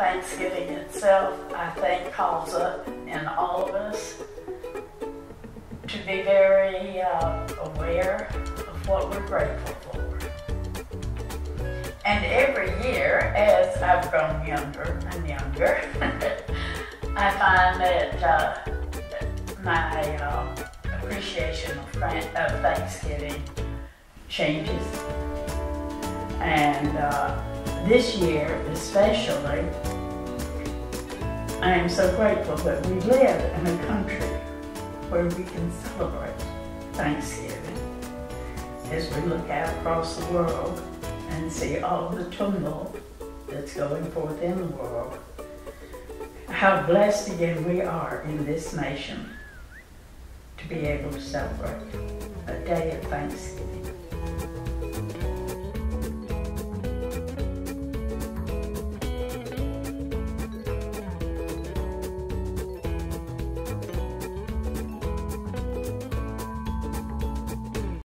Thanksgiving itself, I think, calls up in all of us to be very uh, aware of what we're grateful for. And every year, as I've grown younger and younger, I find that uh, my uh, appreciation of, Thanksgiving changes. And uh, this year, especially, I am so grateful that we live in a country where we can celebrate Thanksgiving as we look out across the world and see all the tumult that's going forth in the world. How blessed again we are in this nation to be able to celebrate a day of Thanksgiving.